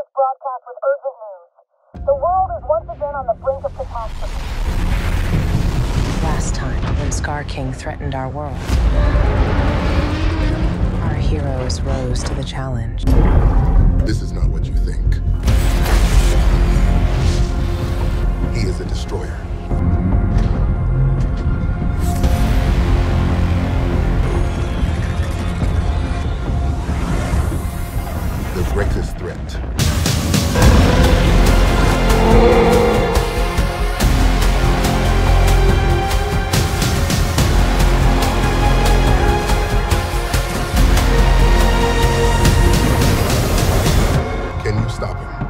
this broadcast with urgent news. The world is once again on the brink of catastrophe. Last time, when Skar King threatened our world, our heroes rose to the challenge. This is not greatest threat. Can you stop him?